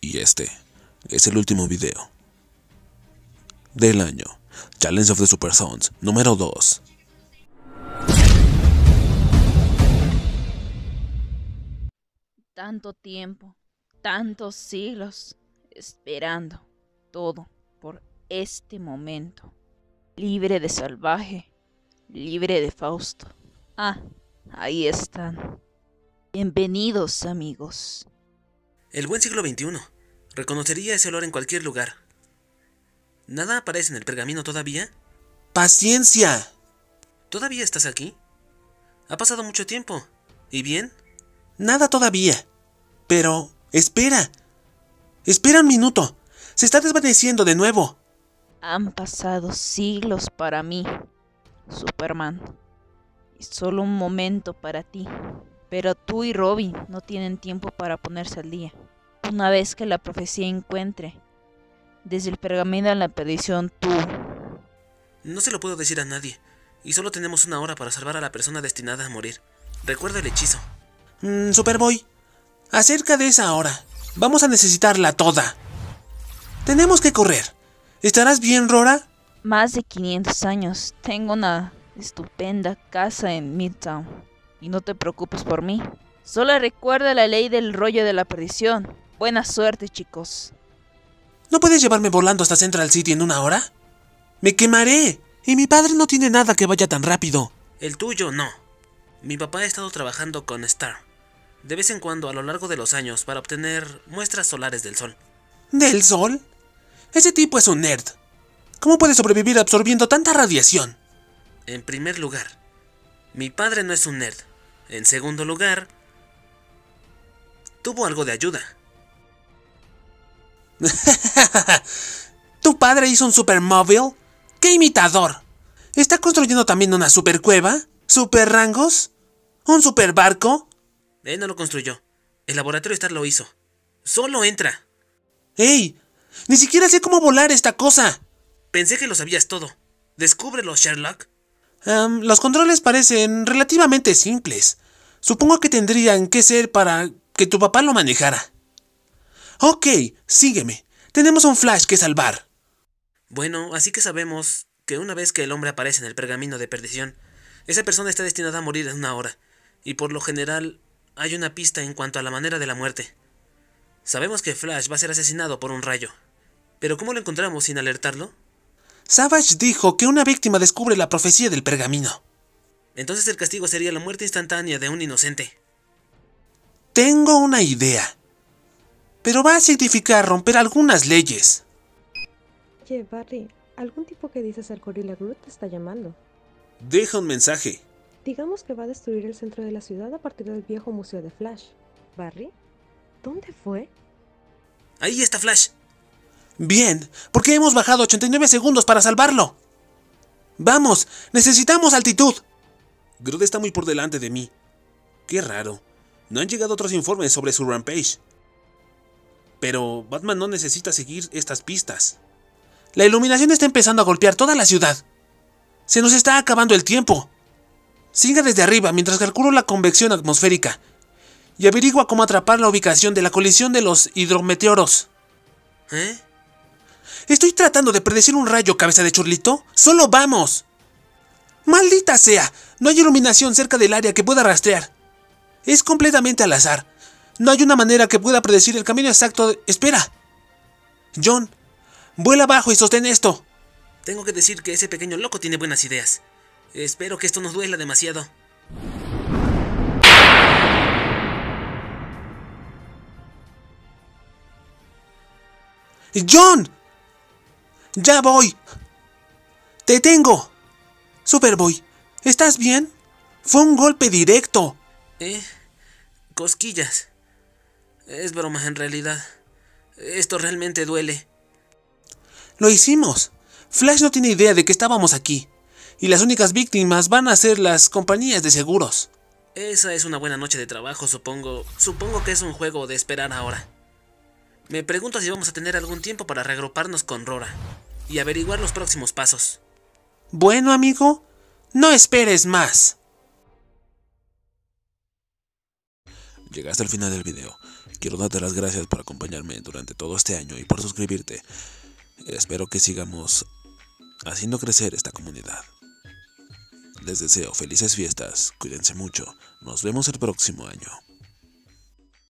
Y este es el último video del año. Challenge of the Super Sons número 2. Tanto tiempo, tantos siglos, esperando todo por este momento. Libre de salvaje, libre de Fausto. Ah, ahí están. Bienvenidos, amigos. El buen siglo XXI. Reconocería ese olor en cualquier lugar. ¿Nada aparece en el pergamino todavía? ¡Paciencia! ¿Todavía estás aquí? Ha pasado mucho tiempo. ¿Y bien? Nada todavía. Pero... Espera. Espera un minuto. Se está desvaneciendo de nuevo. Han pasado siglos para mí, Superman. Y solo un momento para ti. Pero tú y Robin no tienen tiempo para ponerse al día. Una vez que la profecía encuentre, desde el pergamino a la perdición, tú... No se lo puedo decir a nadie. Y solo tenemos una hora para salvar a la persona destinada a morir. Recuerda el hechizo. Mm, Superboy, acerca de esa hora, vamos a necesitarla toda. Tenemos que correr. ¿Estarás bien, Rora? Más de 500 años. Tengo una estupenda casa en Midtown. Y no te preocupes por mí. Solo recuerda la ley del rollo de la perdición. Buena suerte, chicos. ¿No puedes llevarme volando hasta Central City en una hora? ¡Me quemaré! Y mi padre no tiene nada que vaya tan rápido. El tuyo no. Mi papá ha estado trabajando con Star. De vez en cuando a lo largo de los años para obtener muestras solares del sol. ¿Del sol? Ese tipo es un nerd. ¿Cómo puede sobrevivir absorbiendo tanta radiación? En primer lugar, mi padre no es un nerd. En segundo lugar, tuvo algo de ayuda. ¿Tu padre hizo un supermóvil? ¡Qué imitador! ¿Está construyendo también una supercueva? ¿Super rangos? ¿Un super barco? Él no lo construyó. El laboratorio Star lo hizo. Solo entra. ¡Ey! Ni siquiera sé cómo volar esta cosa. Pensé que lo sabías todo. Descúbrelo, Sherlock. Los controles parecen relativamente simples. Supongo que tendrían que ser para que tu papá lo manejara. Ok, sígueme. Tenemos un flash que salvar. Bueno, así que sabemos que una vez que el hombre aparece en el pergamino de perdición, esa persona está destinada a morir en una hora, y por lo general hay una pista en cuanto a la manera de la muerte. Sabemos que Flash va a ser asesinado por un rayo, pero ¿cómo lo encontramos sin alertarlo? Savage dijo que una víctima descubre la profecía del pergamino. Entonces el castigo sería la muerte instantánea de un inocente. Tengo una idea. Pero va a significar romper algunas leyes. Oye, Barry, algún tipo que dice ser Gorilla Groot te está llamando. Deja un mensaje. Digamos que va a destruir el centro de la ciudad a partir del viejo museo de Flash. ¿Barry? ¿Dónde fue? Ahí está Flash. Bien, porque hemos bajado 89 segundos para salvarlo. Vamos, necesitamos altitud. Groot está muy por delante de mí. Qué raro. No han llegado otros informes sobre su rampage. Pero Batman no necesita seguir estas pistas. La iluminación está empezando a golpear toda la ciudad. Se nos está acabando el tiempo. Siga desde arriba mientras calculo la convección atmosférica y averigua cómo atrapar la ubicación de la colisión de los hidrometeoros. ¿Eh? Estoy tratando de predecir un rayo, cabeza de churlito. ¡Solo vamos! ¡Maldita sea! No hay iluminación cerca del área que pueda rastrear. Es completamente al azar. No hay una manera que pueda predecir el camino exacto de... ¡Espera! John, vuela abajo y sostén esto. Tengo que decir que ese pequeño loco tiene buenas ideas. Espero que esto no duela demasiado. ¡John! ¡Ya voy! ¡Te tengo! Superboy, ¿estás bien? Fue un golpe directo. ¿Eh? Cosquillas. Es broma en realidad. Esto realmente duele. Lo hicimos. Flash no tiene idea de que estábamos aquí. Y las únicas víctimas van a ser las compañías de seguros. Esa es una buena noche de trabajo, supongo. Supongo que es un juego de esperar ahora. Me pregunto si vamos a tener algún tiempo para reagruparnos con Rora y averiguar los próximos pasos. Bueno, amigo, no esperes más. Llegaste al final del video. Quiero darte las gracias por acompañarme durante todo este año y por suscribirte. Espero que sigamos haciendo crecer esta comunidad. Les deseo felices fiestas, cuídense mucho, nos vemos el próximo año.